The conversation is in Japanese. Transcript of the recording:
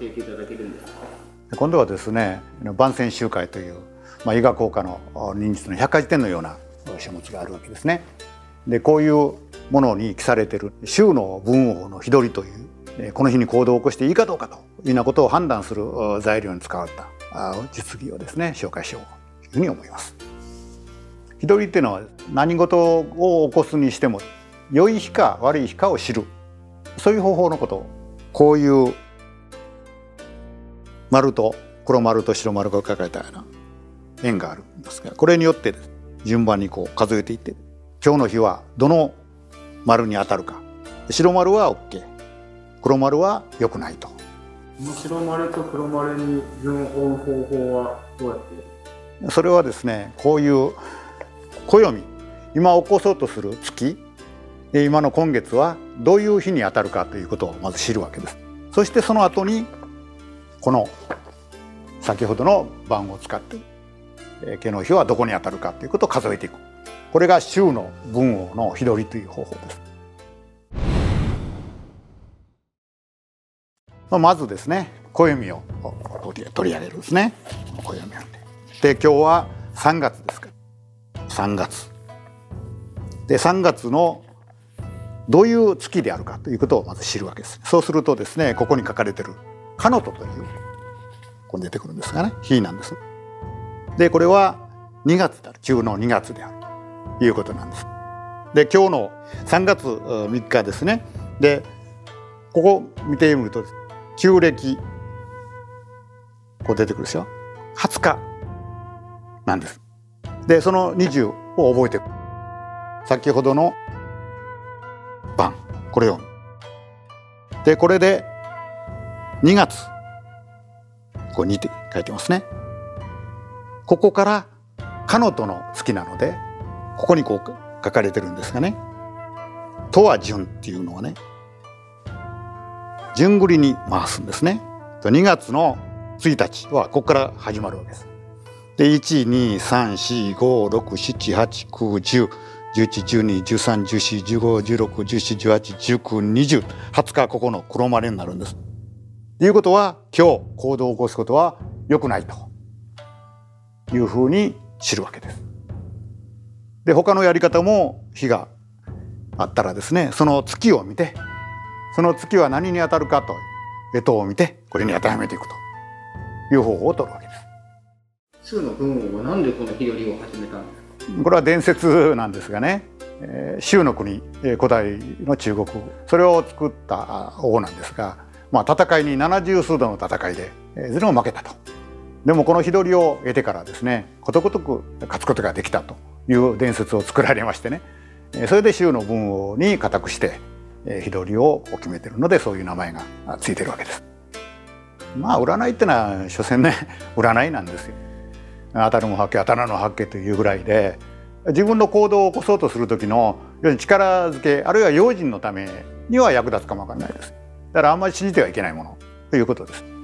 えていただけるんですか？今度はですね万戦集会という、まあ、医学効果の認知の百科事典のような書物があるわけですね。でこういうものに記されている週の文王の日取りというこの日に行動を起こしていいかどうかというようなことを判断する材料に使われた実技をですね紹介しようというふうに思います。日取りっていうのは何事を起こすにしても良い日か悪い日かを知るそういう方法のことこういう丸と黒丸と白丸が書かれたような円があるんですがこれによって順番にこう数えていって今日の日はどの丸に当たるか。白丸は OK 黒丸は良くないと。白丸と黒丸に順を追う方法はどうやって？それはですねこういう暦。今起こそうとする月。今の今月はどういう日に当たるかということをまず知るわけです。そしてその後にこの先ほどの番を使って毛の日はどこに当たるかということを数えていく。これが週の文王の日取りという方法です。まずですね暦を取り上げるんですね。暦をで今日は3月ですから。3月。で3月のどういう月であるかということをまず知るわけです。そうするとですねここに書かれてるカノトというここに出てくるんですがね日なんです。でこれは2月である中の2月であるということなんです。で今日の3月3日ですね。でここ見てみると旧暦こう出てくるでしょ？20日なんです。でその20を覚えて先ほどの番これをでこれで2月ここにて書いてますねここからかのとの月なのでここにこう書かれてるんですがね「とは順」っていうのはね順繰りに回すんですね。2月の1日はここから始まるわけです。で12345678910 11121314151617181920 20日ここの黒丸になるんです。ということは今日行動を起こすことは良くないというふうに知るわけです。で他のやり方も日があったらですねその月を見てその月は何に当たるかと干支を見てこれに当てはめていくという方法を取るわけです。周の文王は何でこの日取りを始めたんですか？これは伝説なんですがね周の国古代の中国それを作った王なんですが、まあ、戦いに七十数度の戦いでいずれも負けたとでもこの日取りを得てからですねことごとく勝つことができたという伝説を作られましてねそれで周の文王に固くして日取りを決めてるのでそういう名前がついてるわけです。まあ占いってのは所詮ね 占いなんですよ。当たるも八卦当たらぬ八卦というぐらいで自分の行動を起こそうとする時の力づけあるいは用心のためには役立つかもわからないです。だからあんまり信じてはいけないものということです。